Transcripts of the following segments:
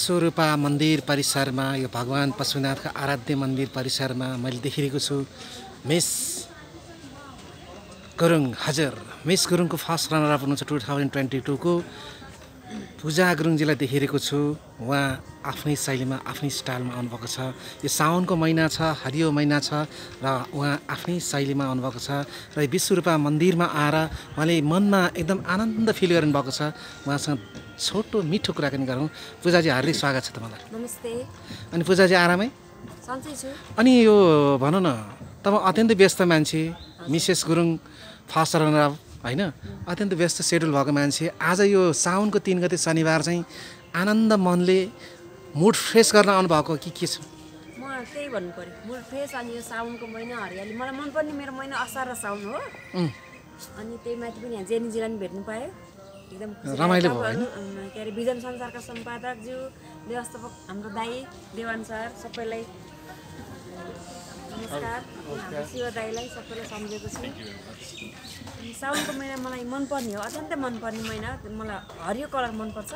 स्वरूपा मन्दिर परिसरमा यो भगवान् पशुनाथका आराध्य मन्दिर परिसरमा मैले देखिरहेको छु। मिस गुरुङ हजुर। मिस गुरुङको फर्स्ट रनर अप हुनुहुन्छ टु थाउजन्ड ट्वेन्टी टूको। पूजा गुरुङजीलाई देखिरहेको छु। उहाँ आफ्नै शैलीमा आफ्नै स्टाइलमा आउनुभएको छ। यो साउनको महिना छ हरियो महिना छ र उहाँ आफ्नै शैलीमा आउनुभएको छ। र यो विश्वरूपा मन्दिरमा आएर उहाँले मनमा एकदम आनन्द फिल गर्नुभएको छ। उहाँसँग छोटो मिठो कुराकानी गरौँ। पूजाजी हार्दिक स्वागत छ तपाईँलाई। नमस्ते। अनि पूजाजी आरामै? अनि यो भनौँ न तपाईँ अत्यन्तै व्यस्त मान्छे मिसेस गुरुङ फास्ट रनर होइन? अत्यन्त व्यस्त सेड्युल भएको मान्छे। आज यो साउनको तिन गते शनिबार चाहिँ आनन्द मनले मुड फ्रेस गर्न आउनुभएको कि के छ? म त्यही भन्नु पऱ्यो मुड फ्रेस अनि यो साउनको महिना हरियाली। मलाई मनपर्ने मेरो महिना असार र साउन हो। अनि त्यही माथि पनि यहाँ जेनीजीलाई पनि भेट्नु पायो। एकदम रमाइलो। भयो के अरे विजन संसारका सम्पादकज्यू व्यवस्थापक हाम्रो दाई देवान सर सबैलाई नमस्कार। हाम्रो शिव दाईलाई सबैलाई सम्झेको छु। साउनको महिना मलाई मनपर्ने हो अत्यन्तै मनपर्ने महिना। मलाई हरियो कलर मनपर्छ।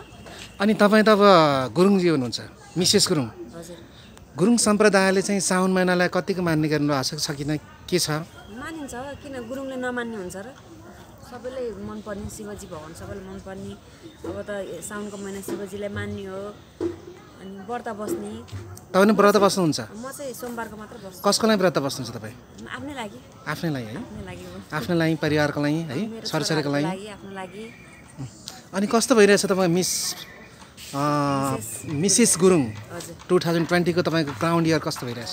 अनि तपाईँ त अब गुरुङजी हुनुहुन्छ मिसेस गुरुङ। हजुर। गुरुङ सम्प्रदायले चाहिँ साउन महिनालाई कतिको मान्ने गर्नु भएको छ कि न के छ? मानिन्छ किन गुरुङले नमान्ने हुन्छ र? सबैले मनपर्ने शिवजी भगवान् सबैले मनपर्ने। अब त साउनको महिना शिवजीलाई मान्ने हो। अनि व्रत बस्ने तपाईँ पनि व्रत बस्नुहुन्छ? कसको लागि व्रत बस्नुहुन्छ तपाईँ? आफ्नै लागि। है? आफ्नै लागि परिवारको लागि है? छोराहरूको लागि अनि कस्तो भइरहेछ तपाईँ miss Mrs Gurung. Two thousand ट्वेन्टीको तपाईँको क्राउन्ड इयर कस्तो भइरहेछ?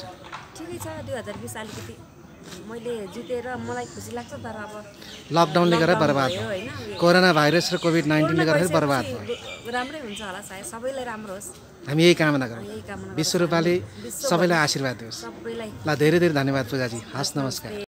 ठिकै छ दुई हजार बिस अलिकति। मैले जितेर मलाई खुसी लाग्छ तर अब लकडाउनले गर्दा बर्बाद भयो कोरोना भाइरस र कोभिड नाइन्टिनले गर्दाखेरि बर्बाद भयो। राम्रै हुन्छ होला सायद सबैलाई राम्रो होस्। हामी यही कामना गरौँ यही कामना विश्वरूपाले सबैलाई आशीर्वाद दियोस्। सबैलाई ल धेरै धेरै धन्यवाद पूजाजी। हस् नमस्कार।